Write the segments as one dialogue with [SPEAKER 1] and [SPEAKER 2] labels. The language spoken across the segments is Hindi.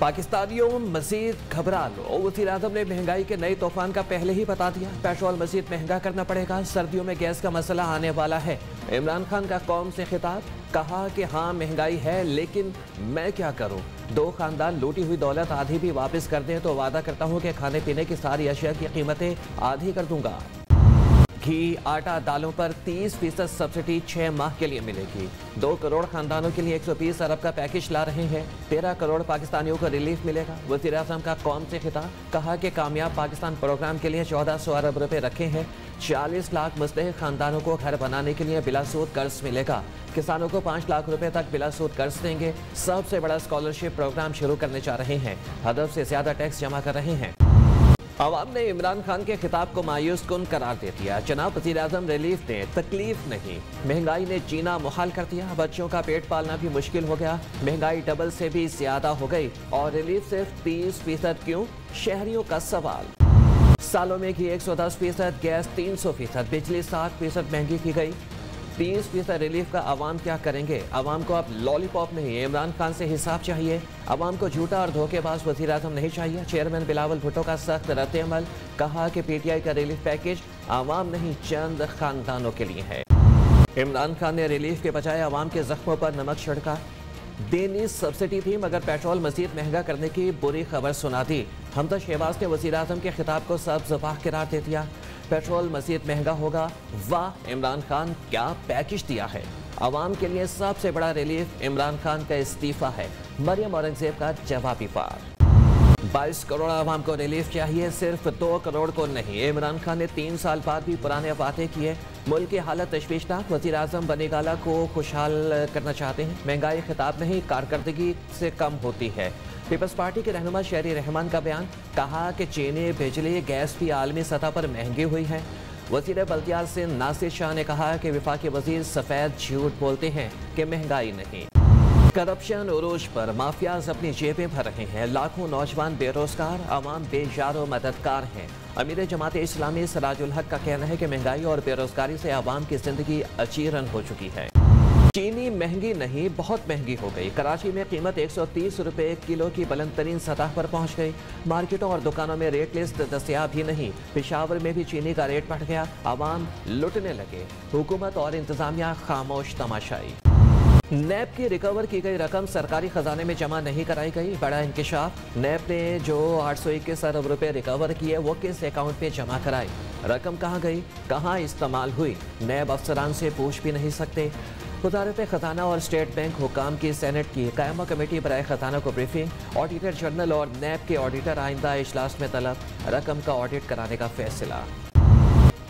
[SPEAKER 1] पाकिस्तानियों मजीद घबरा लो। वज़ीर अजम ने महँगाई के नए तूफ़ान का पहले ही बता दिया। पेट्रोल मजीद महँगा करना पड़ेगा। सर्दियों में गैस का मसला आने वाला है। इमरान खान का कौम से खिताब, कहा कि हाँ महँगाई है, लेकिन मैं क्या करूँ? दो खानदान लूटी हुई दौलत आधी भी वापस कर दें तो वादा करता हूँ कि खाने पीने की सारी अशिया की कीमतें आधी कर दूँगा। घी, आटा दालों पर 30 फ़ीसद सब्सिडी छह माह के लिए मिलेगी। दो करोड़ खानदानों के लिए 120 अरब का पैकेज ला रहे हैं। तेरह करोड़ पाकिस्तानियों को रिलीफ मिलेगा। वज़ीर अजम का कौम से खिताब कहा कि कामयाब पाकिस्तान प्रोग्राम के लिए चौदह सौ अरब रुपए रखे हैं। चालीस लाख मुस्तक खानदानों को घर बनाने के लिए बिलासूद कर्ज मिलेगा। किसानों को पाँच लाख रुपए तक बिलासूद कर्ज देंगे। सबसे बड़ा स्कॉलरशिप प्रोग्राम शुरू करने जा रहे हैं। हदफ से ज़्यादा टैक्स जमा कर रहे हैं। अवाम ने इमरान खान के खिताब को मायूस कन करार दे दिया। जनाब वज़ीर अजम रिलीफ ने तकलीफ़ नहीं। महँगाई ने जीना मुहाल कर दिया। बच्चों का पेट पालना भी मुश्किल हो गया। महँगाई डबल से भी ज़्यादा हो गई। और रिलीफ सिर्फ़ तीस फ़ीसद क्यों? शहरियों का सवाल। सालों में की एक सौ दस फ़ीसद, गैस तीन सौ फ़ीसद, बिजली साठ फ़ीसद महँगी की गई। तीस फ़ीसद रिलीफ का आवाम क्या करेंगे? आवाम को अब लॉलीपॉप नहीं, इमरान खान से हिसाब चाहिए। आवाम को झूठा और धोखेबाज वजी अजम नहीं चाहिए। चेयरमैन बिलावल भुट्टो का सख्त रद्द अमल, कहा कि पीटीआई का रिलीफ पैकेज आवाम नहीं, चंद खानदानों के लिए है। इमरान खान ने रिलीफ के बजाय आवाम के जख्मों पर नमक छिड़का। देनी सब्सिडी थी, मगर पेट्रोल मजीद महँगा करने की बुरी खबर सुना दी। हमदा शहबाज ने वजी अजम के खिताब को सब जबाह करार दे दिया। पेट्रोल मजीद महँगा होगा। वाह, इमरान खान, क्या पैकेज दिया है? आवाम के लिए सबसे बड़ा रिलीफ इमरान खान का इस्तीफा है। मरियम औरंगज़ेब का जवाबी पार बाईस करोड़ आवाम को रिलीफ चाहिए, सिर्फ़ दो करोड़ को नहीं। इमरान खान ने तीन साल बाद भी पुराने वादे किए। मुल्क की हालत तशवीशनाक। वजी अजम बनीगाला को खुशहाल करना चाहते हैं। महँगाई खिताब नहीं, कारकर्दगी से कम होती है। पीपल्स पार्टी के रहनुमा शहरी रहमान का बयान, कहा कि चीनी बिजली, गैस भी आलमी सतह पर महँगी हुई है। वज़ीर बल्तियाल से नासिर शाह ने कहा कि विफाक वज़ीर सफ़ेद झूठ बोलते हैं कि महँगाई नहीं। करप्शन उरूज पर माफियाज अपनी जेबें भर रहे हैं। लाखों नौजवान बेरोजगार, आवाम बेजारो मददगार हैं। अमीर जमात इस्लामी सराजुल हक का कहना है कि महँगाई और बेरोजगारी से आवाम की ज़िंदगी अचीरन हो चुकी है। चीनी महँगी नहीं, बहुत महँगी हो गई। कराची में कीमत 130 रुपए किलो की बुलंद तरीन सतह पर पहुँच गई। मार्केटों और दुकानों में रेट लिस्ट दस्तियाब ही नहीं। पिशावर में भी चीनी का रेट बढ़ गया। आवाम लुटने लगे। हुकूमत और इंतजामिया खामोश तमाशाई। नैब की रिकवर की गई रकम सरकारी खजाने में जमा नहीं कराई गई। बड़ा इंकशाफ। नैब ने जो आठ सौ इक्कीस अरब रुपए रिकवर किए, वो किस अकाउंट में जमा कराई रकम कहाँ गई? कहाँ इस्तेमाल हुई? नैब अफसरान से पूछ भी नहीं सकते। वजारत खजाना और स्टेट बैंक हुकाम की सेनेट की कायमा कमेटी बरए खजाना को ब्रीफिंग। ऑडिटर जनरल और नैब के ऑडिटर आइंदा इजलास में तलब। रकम का ऑडिट कराने का फैसला।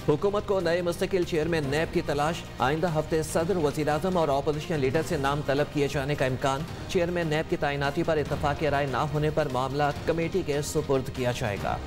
[SPEAKER 1] हुकूमत को नए मुस्तकिल चेयरमैन नैब की तलाश। आइंदा हफ़्ते सदर वजी अजम और अपोजिशन लीडर से नाम तलब किए जाने का इम्कान। चेयरमैन नैब की तैनाती पर इतफाक राय न होने पर मामला कमेटी के सुपुर्द किया जाएगा।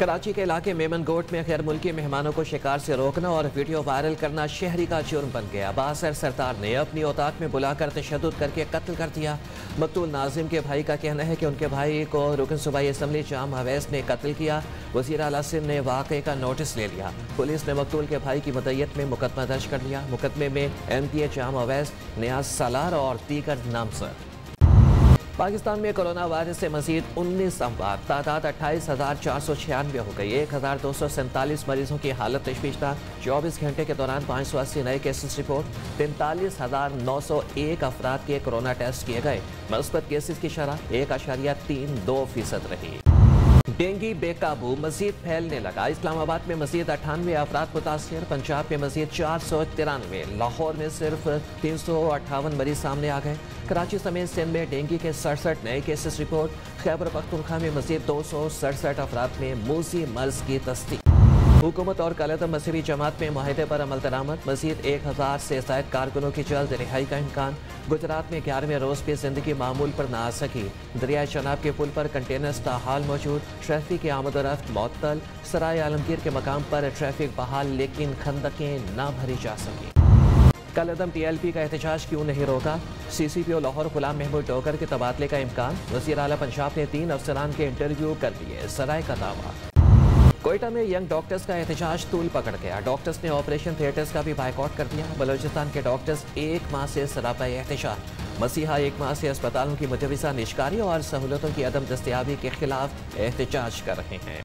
[SPEAKER 1] कराची के इलाके मेमन गोट में गैर मुल्की मेहमानों को शिकार से रोकना और वीडियो वायरल करना शहरी का जुर्म बन गया। बासर सरदार ने अपनी औताक में बुलाकर तशद करके कत्ल कर दिया। मकतूल नाजिम के भाई का कहना है कि उनके भाई को रुकन सूबाई असम्बली जाम अवैस ने कत्ल किया। वज़ीर अलासिम ने वाक़े का नोटिस ले लिया। पुलिस ने मकतूल के भाई की मदैत में मुकदमा दर्ज कर लिया। मुकदमे में M P A Jam Awais Niaz Salar और दीगर नामजद। पाकिस्तान में कोरोना वायरस से मजीद उन्नीस अमवात तादाद अट्ठाईस हज़ार चार सौ छियानवे हो गई एक हज़ार दो सौ सैंतालीस मरीजों की हालत तशवीशनाक चौबीस घंटे के दौरान पाँच सौ अस्सी नए केसेस रिपोर्ट तैंतालीस हज़ार नौ सौ एक अफराद के कोरोना टेस्ट किए गए। मस्बत केसेस की शराह, एक अशारिया तीन, दो फ़ीसद रही। डेंगी, बेकाबू, मजीद फैलने लगा। इस्लामाबाद में मजीद अठानवे अफराद मुतासर, पंजाब में मजीद चार सौ तिरानवे, लाहौर में सिर्फ़ तीन सौ अट्ठावन मरीज़ सामने आ गए। कराची समेत सिंध में डेंगू के सड़सठ नए केसेस रिपोर्ट। खैबर पखतुलखा में मजीद दो सौ सड़सठ अफराद में मूसी मर्ज की तस्दीक। हुकूमत और कलतम मसीबी जमात में माहे पर अमल दरामद। मजीद एक हज़ार से जायद कारकुनों की जल्द रिहाई का इम्कान। गुजरात में ग्यारहवें रोज भी ज़िंदगी मामूल पर ना आ सकी दरिया चनाब के पुल पर कंटेनर्स ताहाल मौजूद। ट्रैफ़िक की आमदोरफ्त मअतल सराय आलमगीर के मकाम पर ट्रैफ़िक बहाल, लेकिन खंदकें ना भरी जा सकी। कल अदम टी एल पी का एहतजाज क्यों नहीं रोका? C C P O Lahore Ghulam Mahmood Dogar के तबादले का इम्कान। वजी अला पंजाब ने तीन अफसरान के इंटरव्यू कर दिए। सराय का दावा। कोयटा में यंग डॉक्टर्स का एहतजाज तूल पकड़ गया। डॉक्टर्स ने ऑपरेशन थिएटर्स का भी बाइकआउट कर दिया। बलोचिस्तान के डॉक्टर्स एक माह से सरापा एहतजाज। मसीहा एक माह से अस्पतालों की मुतविजा निष्कारी और सहूलतों की अदम दस्तियाबी के खिलाफ एहतजाज कर रहे हैं।